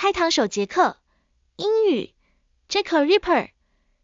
开膛手杰克，英语 Jack Ripper，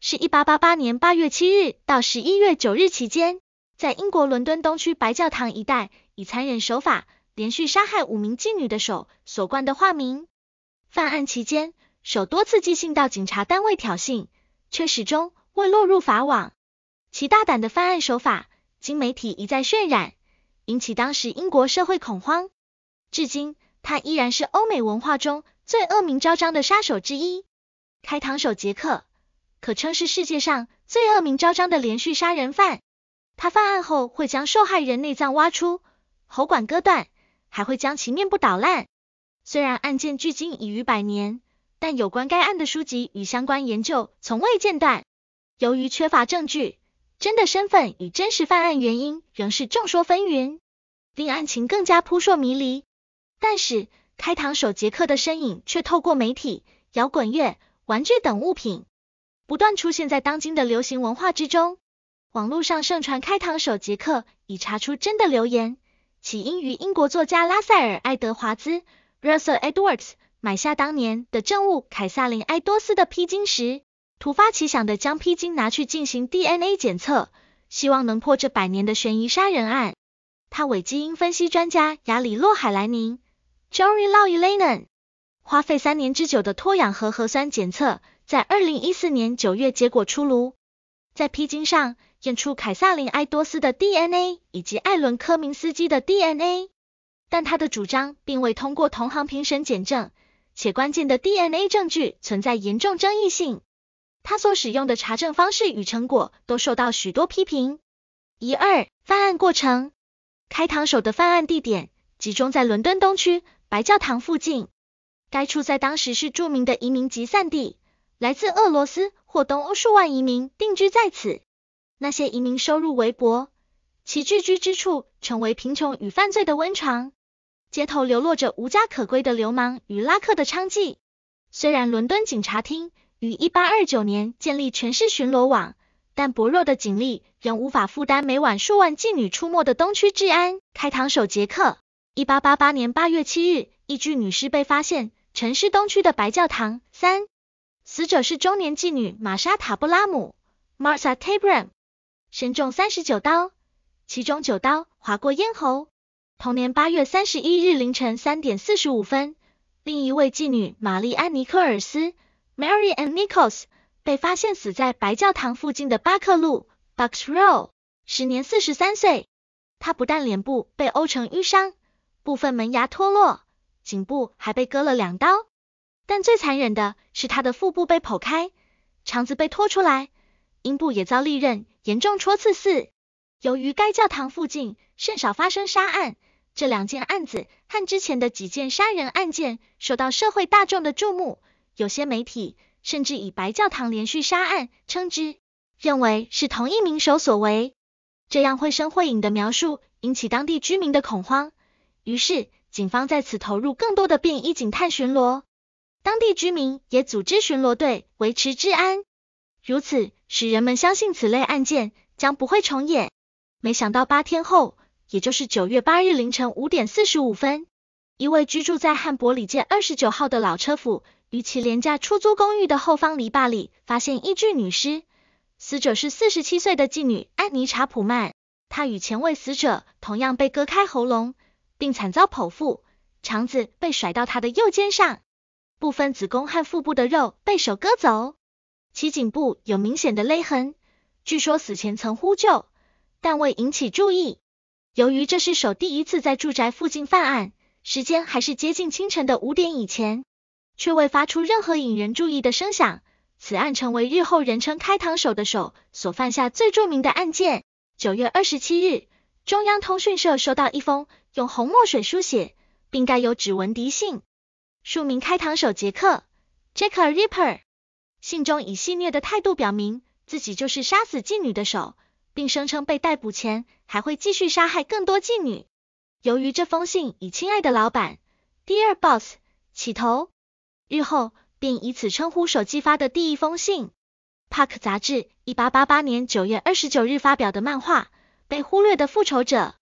是一八八八年八月七日到十一月九日期间，在英国伦敦东区白教堂一带以残忍手法连续杀害五名妓女的手所冠的化名。犯案期间，手多次寄信到警察单位挑衅，却始终未落入法网。其大胆的犯案手法，经媒体一再渲染，引起当时英国社会恐慌。至今，他依然是欧美文化中。最恶名昭彰的杀手之一，开膛手杰克，可称是世界上最恶名昭彰的连续杀人犯。他犯案后会将受害人内脏挖出，喉管割断，还会将其面部捣烂。虽然案件距今已逾百年，但有关该案的书籍与相关研究从未间断。由于缺乏证据，真的身份与真实犯案原因仍是众说纷纭，令案情更加扑朔迷离。但是，开膛手杰克的身影却透过媒体、摇滚乐、玩具等物品，不断出现在当今的流行文化之中。网络上盛传开膛手杰克已查出真的流言，起因于英国作家拉塞尔·爱德华兹 （Russell Edwards） 买下当年的证物凯撒琳·埃多斯的披巾时，突发奇想的将披巾拿去进行 DNA 检测，希望能破这百年的悬疑杀人案。他伪基因分析专家亚里洛·海莱宁。Jory Lau Elaine 花费三年之久的脱氧核核酸检测，在二零一四年九月结果出炉，在披巾上验出凯撒琳埃多斯的 DNA 以及艾伦科明斯基的 DNA，但他的主张并未通过同行评审检证，且关键的 DNA 证据存在严重争议性，他所使用的查证方式与成果都受到许多批评。一二犯案过程，开膛手的犯案地点集中在伦敦东区。白教堂附近，该处在当时是著名的移民集散地，来自俄罗斯或东欧数万移民定居在此。那些移民收入微薄，其聚居之处成为贫穷与犯罪的温床，街头流落着无家可归的流氓与拉客的娼妓。虽然伦敦警察厅于一八二九年建立全市巡逻网，但薄弱的警力仍无法负担每晚数万妓女出没的东区治安。开膛手杰克。一八八八年八月七日，一具女尸被发现，城市东区的白教堂。三死者是中年妓女玛莎塔布拉姆 （Martha Tabram），身中三十九刀，其中九刀划过咽喉。同年八月三十一日凌晨三点四十五分，另一位妓女玛丽安尼科尔斯 （Mary Ann Nichols） 被发现死在白教堂附近的巴克路 （Bucks Row），时年四十三岁。她不但脸部被殴成淤伤。部分门牙脱落，颈部还被割了两刀，但最残忍的是他的腹部被剖开，肠子被拖出来，阴部也遭利刃严重戳刺。四，由于该教堂附近甚少发生杀案，这两件案子和之前的几件杀人案件受到社会大众的注目，有些媒体甚至以白教堂连续杀案称之，认为是同一名手所为。这样绘声绘影的描述引起当地居民的恐慌。于是，警方在此投入更多的便衣警探巡逻，当地居民也组织巡逻队维持治安，如此使人们相信此类案件将不会重演。没想到八天后，也就是九月八日凌晨五点四十五分，一位居住在汉伯里街二十九号的老车夫于其廉价出租公寓的后方篱笆里发现一具女尸，死者是四十七岁的妓女安妮查普曼，她与前位死者同样被割开喉咙。并惨遭剖腹，肠子被甩到他的右肩上，部分子宫和腹部的肉被手割走，其颈部有明显的勒痕，据说死前曾呼救，但未引起注意。由于这是手第一次在住宅附近犯案，时间还是接近清晨的五点以前，却未发出任何引人注意的声响，此案成为日后人称“开膛手”的手所犯下最著名的案件。九月二十七日。中央通讯社收到一封用红墨水书写，并盖有指纹滴信，署名开膛手杰克 （Jack Ripper）。信中以戏谑的态度表明自己就是杀死妓女的手，并声称被逮捕前还会继续杀害更多妓女。由于这封信以“亲爱的老板 ”（Dear Boss） 起头，日后便以此称呼手寄发的第一封信。《Park》杂志一八八八年九月二十九日发表的漫画。被忽略的复仇者。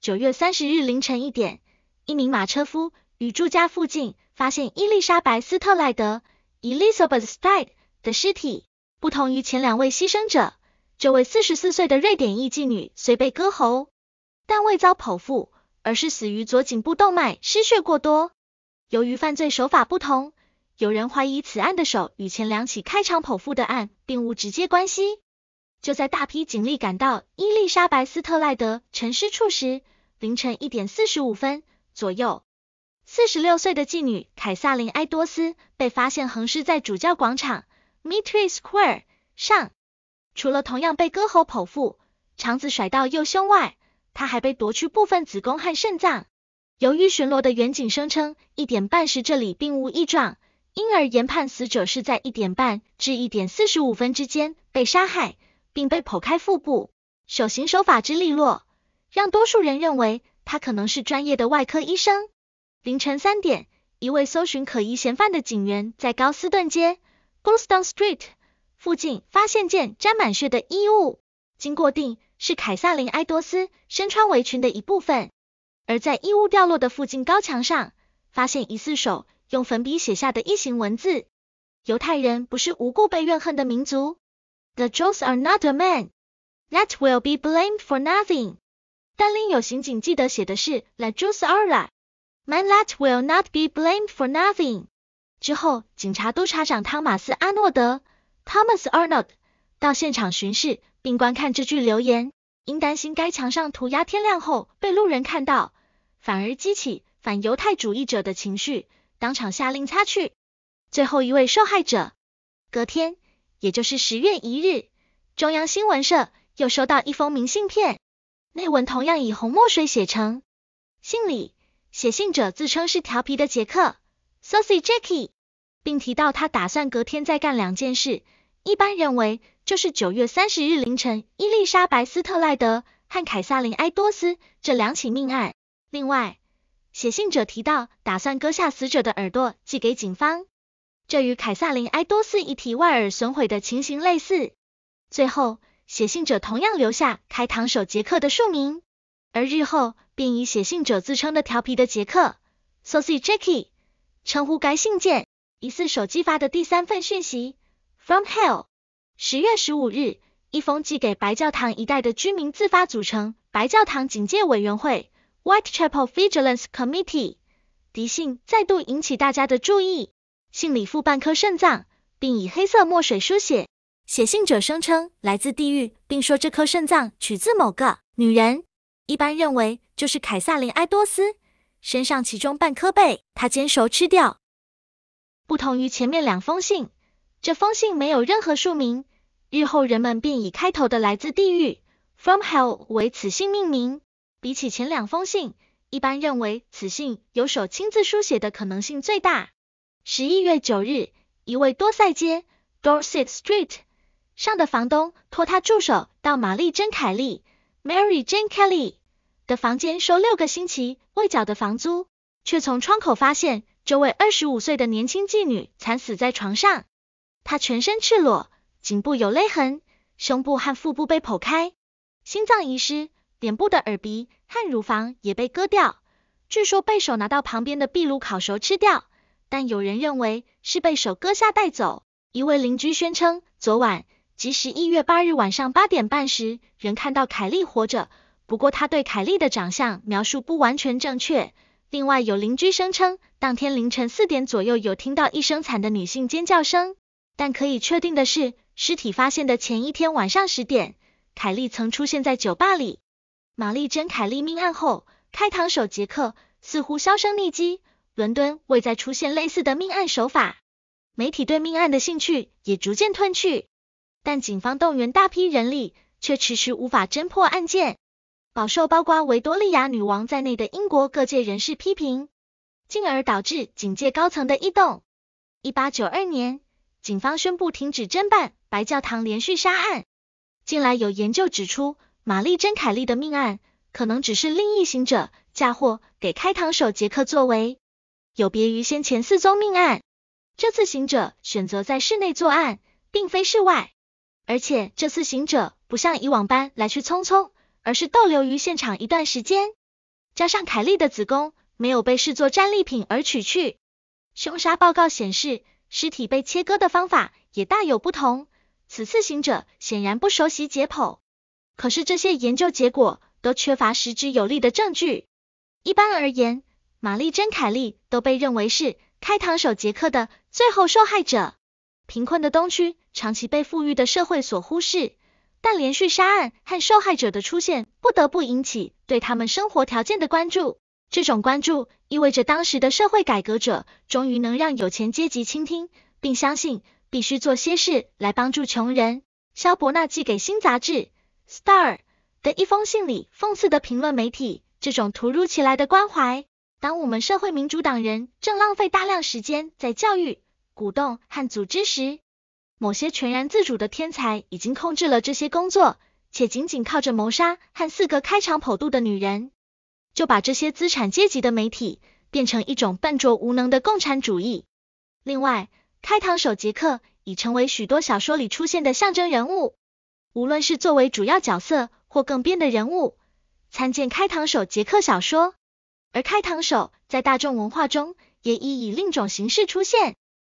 九月三十日凌晨一点，一名马车夫与住家附近发现伊丽莎白·斯特赖德 （Elizabeth Stein） 的尸体。不同于前两位牺牲者，这位四十四岁的瑞典裔妓女虽被割喉，但未遭剖腹，而是死于左颈部动脉失血过多。由于犯罪手法不同，有人怀疑此案的手与前两起开肠剖腹的案并无直接关系。就在大批警力赶到伊丽莎白·斯特赖德沉尸处时，凌晨一点四十五分左右，四十六岁的妓女凯撒琳·埃多斯被发现横尸在主教广场。（Mitre Square 上，除了同样被割喉剖腹，肠子甩到右胸外，她还被夺去部分子宫和肾脏。由于巡逻的远警声称一点半时这里并无异状，因而研判死者是在一点半至一点四十五分之间被杀害，并被剖开腹部。手刑手法之利落，让多数人认为他可能是专业的外科医生。凌晨三点，一位搜寻可疑嫌犯的警员在高斯顿街。Boston Street 附近发现件沾满血的衣物，经过定是凯撒琳·埃多斯身穿围裙的一部分。而在衣物掉落的附近高墙上，发现疑似手用粉笔写下的一行文字：犹太人不是无故被怨恨的民族。The Jews are not a man that will be blamed for nothing。但另有刑警记得写的是 The Jews are a man that will not be blamed for nothing。之后，警察督察长汤马斯·阿诺德 （Thomas Arnold） 到现场巡视并观看这句留言，因担心该墙上涂鸦天亮后被路人看到，反而激起反犹太主义者的情绪，当场下令擦去。最后一位受害者，隔天，也就是十月一日，中央新闻社又收到一封明信片，内文同样以红墨水写成。信里，写信者自称是调皮的杰克。Saucy Jackie，并提到他打算隔天再干两件事，一般认为就是九月三十日凌晨伊丽莎白·斯特赖德和凯撒琳·埃多斯这两起命案。另外，写信者提到打算割下死者的耳朵寄给警方，这与凯撒琳·埃多斯遗体外耳损毁的情形类似。最后，写信者同样留下开膛手杰克的署名，而日后便以写信者自称的调皮的杰克 Saucy Jackie。称呼该信件疑似手机发的第三份讯息。From Hell，十月十五日，一封寄给白教堂一带的居民自发组成白教堂警戒委员会 （Whitechapel Vigilance Committee） 的信再度引起大家的注意。信里附半颗肾脏，并以黑色墨水书写。写信者声称来自地狱，并说这颗肾脏取自某个女人，一般认为就是凯撒琳·埃多斯。身上其中半颗被他煎熟吃掉。不同于前面两封信，这封信没有任何署名，日后人们便以开头的来自地狱 （From Hell） 为此信命名。比起前两封信，一般认为此信由手亲自书写的可能性最大。十一月九日，一位多塞街 （Dorset Street） 上的房东托他助手到玛丽珍·凯利 （Mary Jane Kelly）。的房间收六个星期未缴的房租，却从窗口发现这位二十五岁的年轻妓女惨死在床上。她全身赤裸，颈部有勒痕，胸部和腹部被剖开，心脏遗失，脸部的耳鼻和乳房也被割掉。据说被手拿到旁边的壁炉烤熟吃掉，但有人认为是被手割下带走。一位邻居宣称，昨晚即十一月八日晚上八点半时，仍看到凯莉活着。不过他对凯莉的长相描述不完全正确。另外有邻居声称，当天凌晨四点左右有听到一声惨的女性尖叫声。但可以确定的是，尸体发现的前一天晚上十点，凯莉曾出现在酒吧里。玛丽珍·凯莉命案后，开膛手杰克似乎销声匿迹。伦敦未再出现类似的命案手法，媒体对命案的兴趣也逐渐褪去。但警方动员大批人力，却迟迟无法侦破案件。饱受包括维多利亚女王在内的英国各界人士批评，进而导致警界高层的异动。一八九二年，警方宣布停止侦办白教堂连续杀案。近来有研究指出，玛丽珍·凯利的命案可能只是另一行者嫁祸给开膛手杰克作为，有别于先前四宗命案。这次行者选择在室内作案，并非室外，而且这次行者不像以往般来去匆匆。而是逗留于现场一段时间，加上凯莉的子宫没有被视作战利品而取去，凶杀报告显示，尸体被切割的方法也大有不同。此次行者显然不熟悉解剖。可是这些研究结果都缺乏实质有力的证据。一般而言，玛丽珍·凯利都被认为是开膛手杰克的最后受害者。贫困的东区长期被富裕的社会所忽视，但连续杀案和受害者的出现不得不引起对他们生活条件的关注。这种关注意味着当时的社会改革者终于能让有钱阶级倾听，并相信必须做些事来帮助穷人。肖伯纳寄给新杂志。Star 的一封信里讽刺的评论媒体这种突如其来的关怀。当我们社会民主党人正浪费大量时间在教育、鼓动和组织时，某些全然自主的天才已经控制了这些工作，且仅仅靠着谋杀和四个开肠剖肚的女人，就把这些资产阶级的媒体变成一种笨拙无能的共产主义。另外，开膛手杰克已成为许多小说里出现的象征人物。无论是作为主要角色或更编的人物，参见开膛手杰克小说。而开膛手在大众文化中也已以另一种形式出现。